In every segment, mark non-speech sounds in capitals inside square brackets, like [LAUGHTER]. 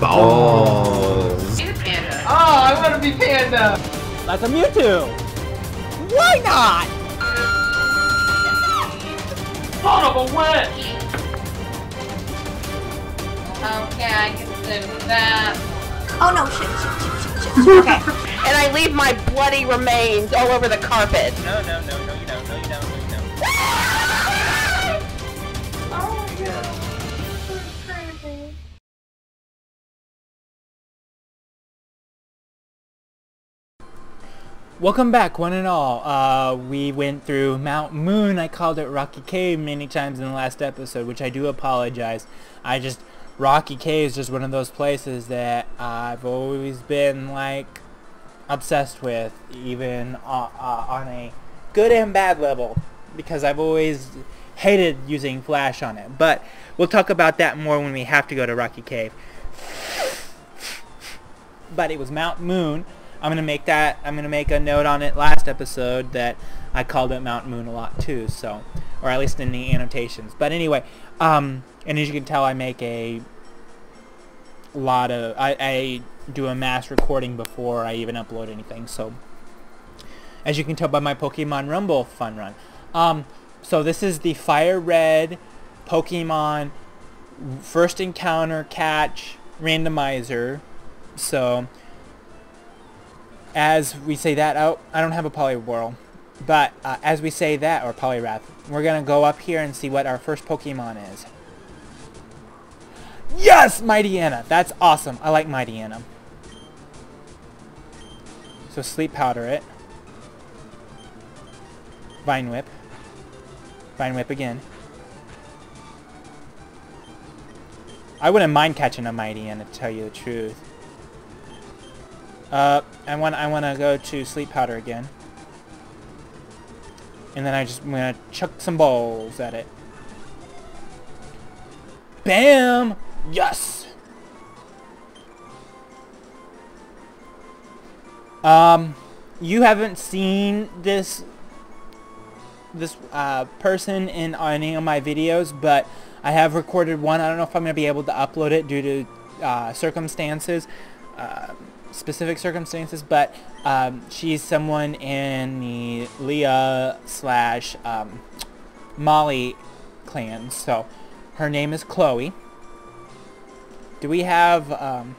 Oh. Balls. Panda. Oh, I want to be Panda! That's a Mewtwo! Why not? Son of a witch! Okay, I can live with that. Oh no, shit, shit, shit, shit, shit. Okay. [LAUGHS] and I leave my bloody remains all over the carpet. No, no, no, no, you don't, no, you don't, no, you don't. [LAUGHS] Welcome back, one and all. Uh, we went through Mount Moon. I called it Rocky Cave many times in the last episode, which I do apologize. I just Rocky Cave is just one of those places that I've always been like obsessed with, even uh, uh, on a good and bad level, because I've always hated using Flash on it. But we'll talk about that more when we have to go to Rocky Cave. But it was Mount Moon. I'm gonna make that. I'm gonna make a note on it last episode that I called it Mount Moon a lot too. So, or at least in the annotations. But anyway, um, and as you can tell, I make a lot of. I, I do a mass recording before I even upload anything. So, as you can tell by my Pokemon Rumble fun run. Um, so this is the Fire Red Pokemon first encounter catch randomizer. So as we say that oh, I don't have a Poliwhirl, but uh, as we say that, or Poliwrath, we're gonna go up here and see what our first Pokemon is. Yes, Mightyena. That's awesome. I like Mightyena. So Sleep Powder it. Vine Whip. Vine Whip again. I wouldn't mind catching a Mightyena, to tell you the truth. Uh, I want I want to go to Sleep Powder again. And then I just I'm gonna chuck some balls at it. Bam! Yes! Um, you haven't seen this this uh, person in any of my videos, but I have recorded one. I don't know if I'm gonna be able to upload it due to uh, circumstances. Uh, specific circumstances, but um, she's someone in the Leah slash um, Molly clan. So her name is Chloe. Do we have... Um,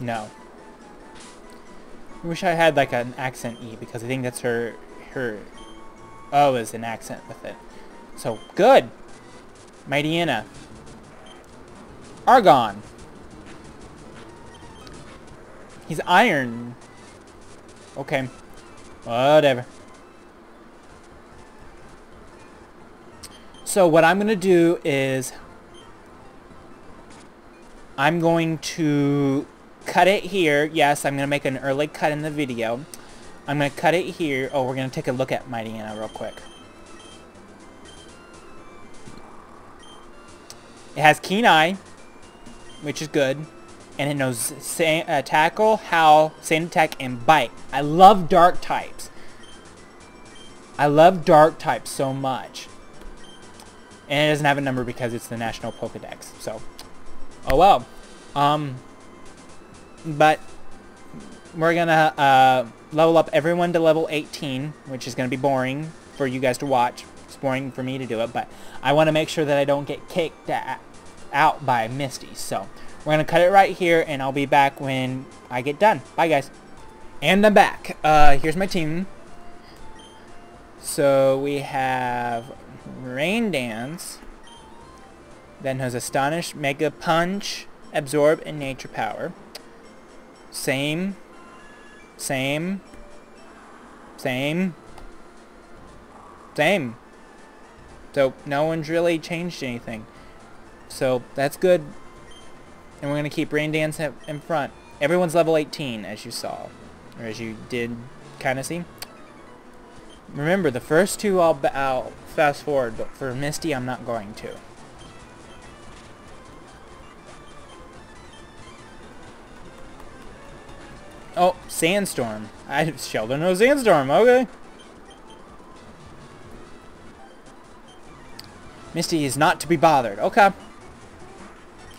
no. I wish I had like an accent E because I think that's her... Her O is an accent with it. So, good! Mightyena. Argon. He's iron. Okay. Whatever. So what I'm going to do is I'm going to cut it here. Yes, I'm going to make an early cut in the video. I'm going to cut it here. Oh, we're going to take a look at Mightyena real quick. It has Keen Eye, which is good and it knows uh, tackle, howl, sand attack, and bite. I love dark types. I love dark types so much. And it doesn't have a number because it's the National Pokedex. So, oh well. Um, but we're gonna uh, level up everyone to level 18, which is gonna be boring for you guys to watch. It's boring for me to do it, but I want to make sure that I don't get kicked out by Misty. So. We're going to cut it right here, and I'll be back when I get done. Bye, guys. And I'm back. Uh, here's my team. So we have Rain Dance. Then has Astonish, Mega Punch, Absorb, and Nature Power. Same. Same. Same. Same. So no one's really changed anything. So that's good. And we're going to keep Rain Dance in front. Everyone's level 18, as you saw. Or as you did kind of see. Remember, the first two I'll, I'll fast forward, but for Misty, I'm not going to. Oh, Sandstorm. I Sheldon knows Sandstorm, okay. Misty is not to be bothered. Okay.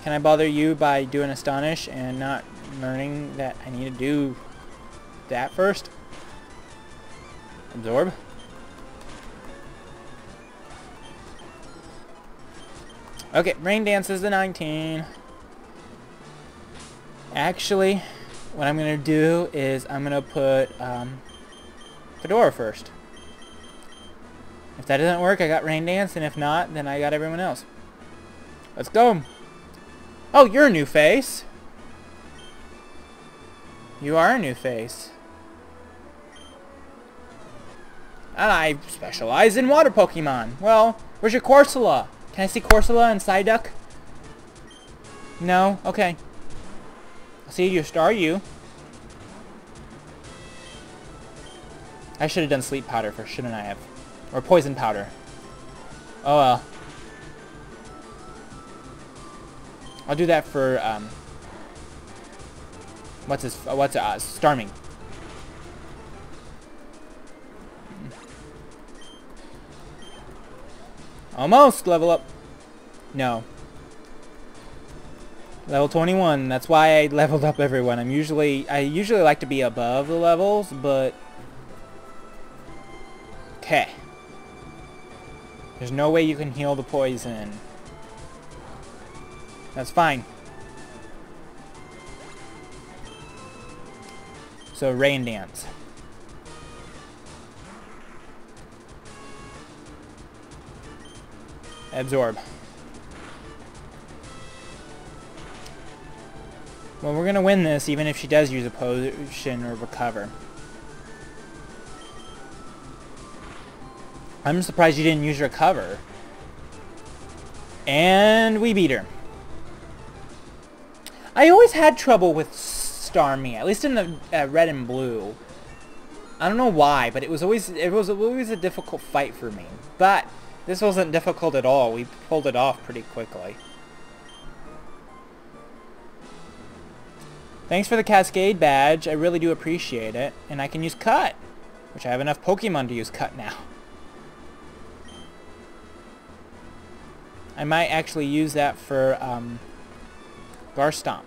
Can I bother you by doing Astonish and not learning that I need to do that first? Absorb. Okay, Rain Dance is the 19. Actually, what I'm going to do is I'm going to put um, Fedora first. If that doesn't work, I got Rain Dance, and if not, then I got everyone else. Let's go. Oh, you're a new face. You are a new face. And I specialize in water Pokemon. Well, where's your Corsola? Can I see Corsola and Psyduck? No? Okay. I'll see your Star I should have done Sleep Powder first, shouldn't I have? Or Poison Powder. Oh well. I'll do that for, um... What's his... Uh, what's, uh, Starming. Almost level up. No. Level 21. That's why I leveled up everyone. I'm usually I usually like to be above the levels, but okay. There's no way you can heal the poison. That's fine. So rain dance. Absorb. Well, we're going to win this even if she does use a potion or recover. I'm surprised you didn't use recover. And we beat her. I always had trouble with Starmie, at least in the uh, red and blue. I don't know why, but it was always it was always a difficult fight for me. But this wasn't difficult at all. We pulled it off pretty quickly. Thanks for the Cascade badge. I really do appreciate it. And I can use Cut, which I have enough Pokemon to use Cut now. I might actually use that for um, Garstomp.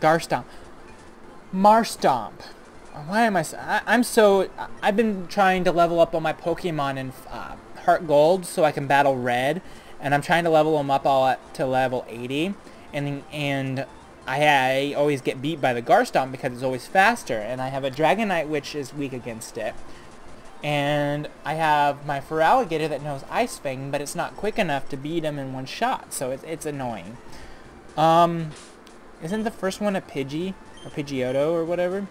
Garstomp. Marstomp. Why am I, I? I'm so... I've been trying to level up all my Pokemon in uh, Heart Gold so I can battle Red. And I'm trying to level them up all at, to level 80. And, and I, I always get beat by the Garstomp because it's always faster. And I have a Dragonite which is weak against it. And I have my Feraligatr that knows Ice Fang, but it's not quick enough to beat him in one shot. So it's, it's annoying. Um, isn't the first one a Pidgey? Or Pidgeotto or whatever?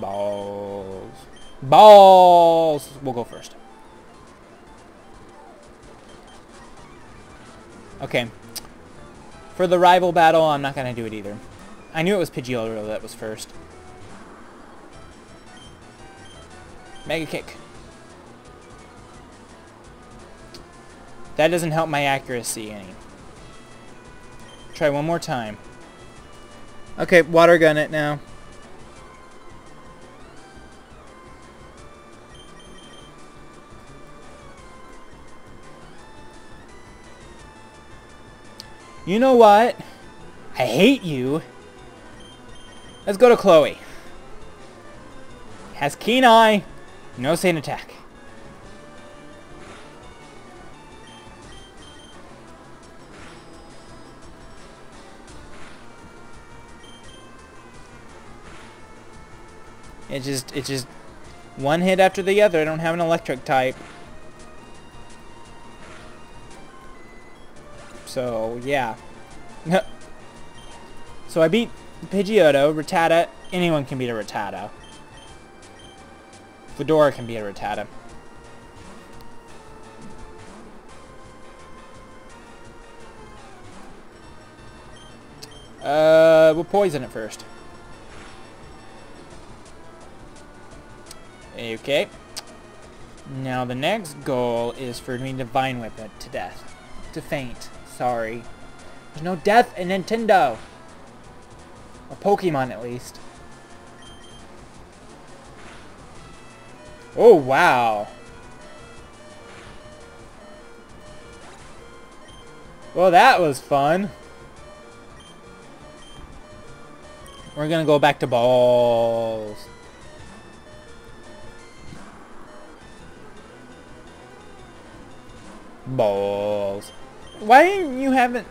Balls. Balls! We'll go first. Okay. For the rival battle, I'm not going to do it either. I knew it was Pidgeotto that was first. Mega Kick. That doesn't help my accuracy any. Try one more time. Okay, water gun it now. You know what? I hate you. Let's go to Chloe. Has keen eye, no sand attack. It just, it just, one hit after the other. I don't have an electric type. So, yeah. [LAUGHS] so I beat Pidgeotto, Rattata. Anyone can beat a Rattata. Fedora can beat a Rattata. Uh, we'll poison it first. Okay. Now the next goal is for me to Vine Whip it to death. To faint. Sorry. There's no death in Nintendo. Or Pokemon, at least. Oh, wow. Well, that was fun. We're gonna go back to balls. Balls. Why didn't you haven't?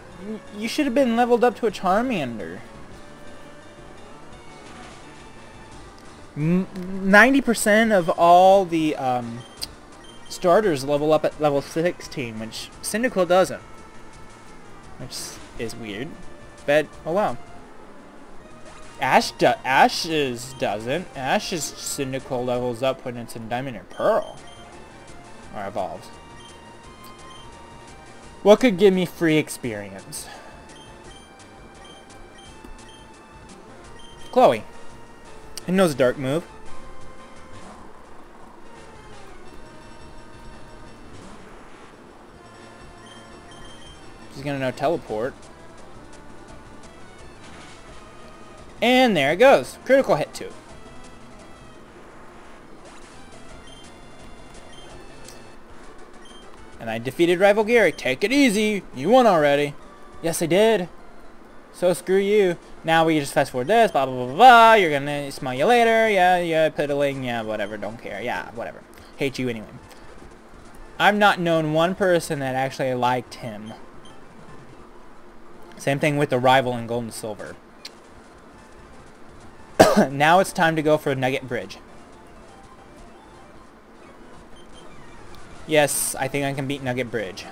You should have been leveled up to a Charmander. Ninety percent of all the um, starters level up at level 16, which Cyndaquil doesn't. Which is weird. But, oh wow. Ash do Ash's doesn't. Ash's Cyndaquil levels up when it's in Diamond or Pearl. Or evolves. What could give me free experience? Chloe. It knows a dark move. She's gonna know teleport. And there it goes. Critical hit too. And I defeated Rival Gary. Take it easy. You won already. Yes, I did. So screw you. Now we just fast forward this, blah, blah, blah, blah. You're gonna smell you later. Yeah, yeah, piddling. Yeah, whatever. Don't care. Yeah, whatever. Hate you anyway. I've not known one person that actually liked him. Same thing with the rival in Gold and Silver. [COUGHS] now it's time to go for Nugget Bridge. Yes, I think I can beat Nugget Bridge.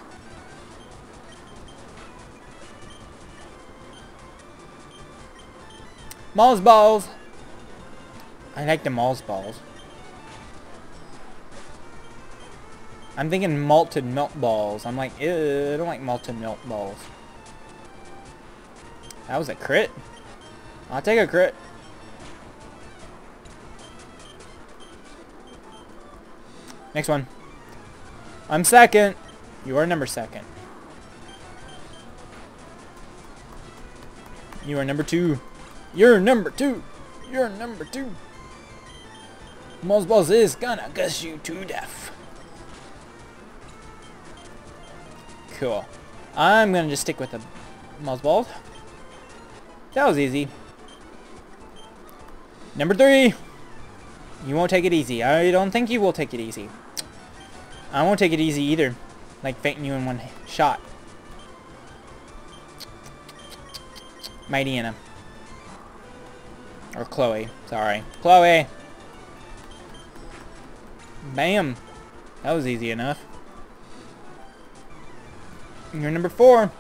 Mall's balls. I like the Mall's balls. I'm thinking malted milk balls. I'm like, I don't like malted milk balls. That was a crit. I'll take a crit. Next one. I'm second. You are number second. You are number two. You're number two. You're number two. Balls is gonna guess you to death. Cool. I'm gonna just stick with the Balls. That was easy. Number three. You won't take it easy. I don't think you will take it easy. I won't take it easy either. Like fainting you in one shot. Mightyena. Or Chloe. Sorry. Chloe! Bam! That was easy enough. You're number four.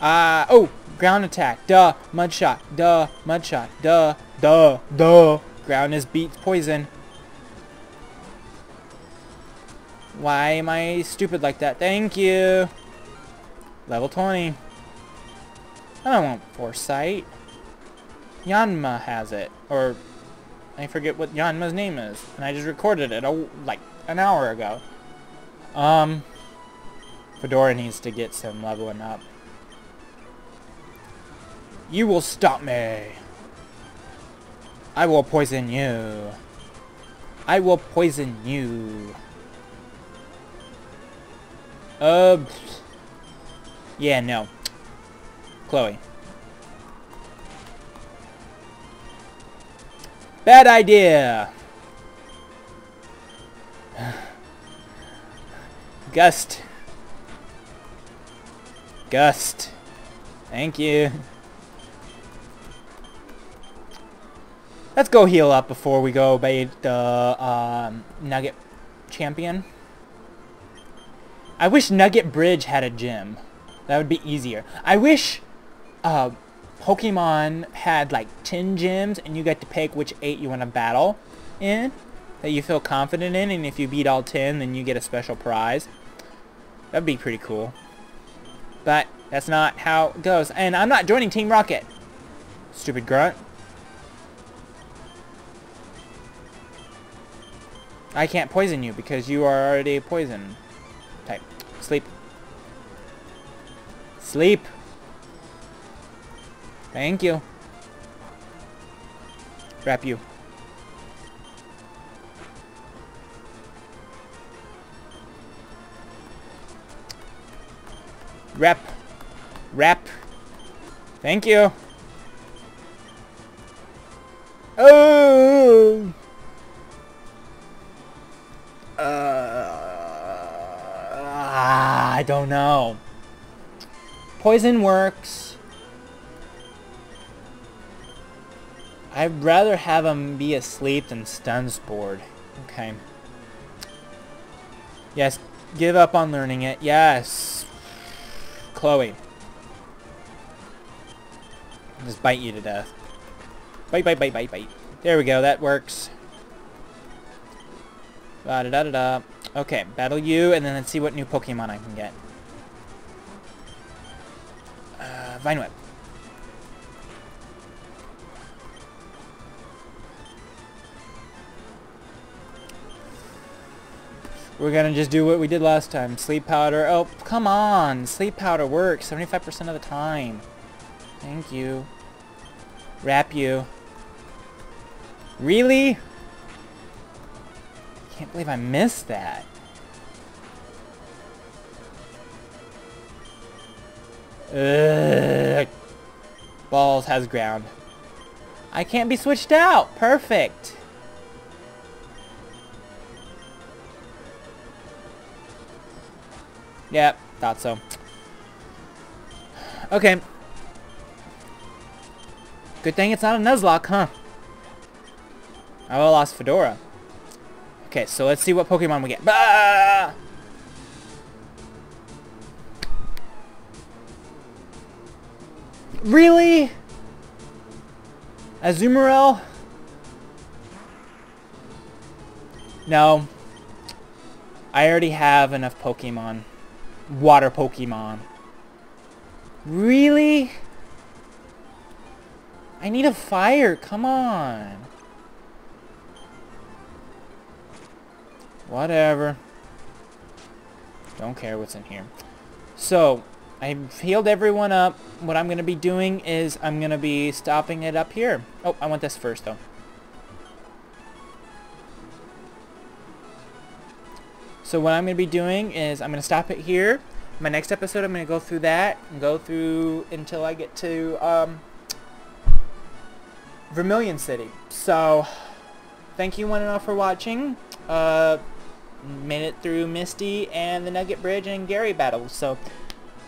Uh, oh, ground attack, duh, mud shot, duh, mud shot, duh, duh, duh. Ground is beats poison. Why am I stupid like that? Thank you. Level 20. I don't want Foresight. Yanma has it. Or, I forget what Yanma's name is. And I just recorded it, a, like, an hour ago. Um, Fedora needs to get some leveling up. You will stop me. I will poison you. I will poison you. Uh, yeah, no. Chloe. Bad idea. [SIGHS] Gust. Gust. Thank you. Let's go heal up before we go bait the um, Nugget champion. I wish Nugget Bridge had a gym. That would be easier. I wish uh, Pokemon had like 10 gyms and you get to pick which 8 you want to battle in. That you feel confident in and if you beat all 10 then you get a special prize. That'd be pretty cool. But that's not how it goes. And I'm not joining Team Rocket. Stupid grunt. I can't poison you because you are already a poison type. Sleep. Sleep. Thank you. Wrap you. Wrap. Wrap. Thank you. Oh! Don't know. Poison works. I'd rather have him be asleep than stun spored. Okay. Yes, give up on learning it. Yes. Chloe. Just bite you to death. Bite, bite, bite, bite, bite. There we go, that works. Da da da da da. Okay, battle you, and then let's see what new Pokemon I can get. Uh, Vine Whip. We're gonna just do what we did last time. Sleep powder. Oh, come on. Sleep powder works 75% of the time. Thank you. Wrap you. Really? I can't believe I missed that. Ugh. Balls has ground. I can't be switched out. Perfect. Yep, thought so. Okay. Good thing it's not a Nuzlocke, huh? Oh, I would have lost Fedora. Okay, so let's see what Pokemon we get. Bah! Really? Azumarill? No. I already have enough Pokemon. Water Pokemon. Really? I need a fire, come on. Whatever. Don't care what's in here. So, I've healed everyone up. What I'm going to be doing is I'm going to be stopping it up here. Oh, I want this first, though. So what I'm going to be doing is I'm going to stop it here. My next episode, I'm going to go through that and go through until I get to um, Vermilion City. So, thank you one and all for watching. Uh, made it through Misty and the Nugget Bridge and Gary battle. So,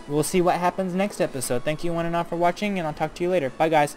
we'll see what happens next episode. Thank you one and all for watching, and I'll talk to you later. Bye, guys.